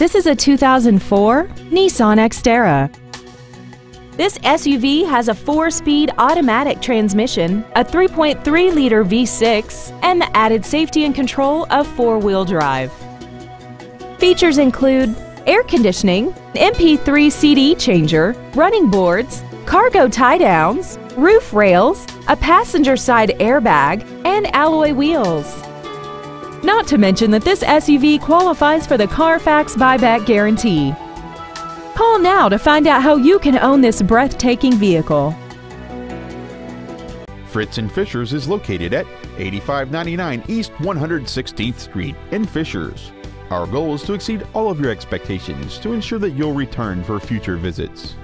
This is a 2004 Nissan Xterra. This SUV has a four-speed automatic transmission, a 3.3-liter V6, and the added safety and control of four-wheel drive. Features include air conditioning, MP3 CD changer, running boards, cargo tie-downs, roof rails, a passenger side airbag, and alloy wheels. Not to mention that this SUV qualifies for the Carfax buyback guarantee. Call now to find out how you can own this breathtaking vehicle. Fritz in Fishers is located at 8599 East 116th Street in Fishers. Our goal is to exceed all of your expectations to ensure that you'll return for future visits.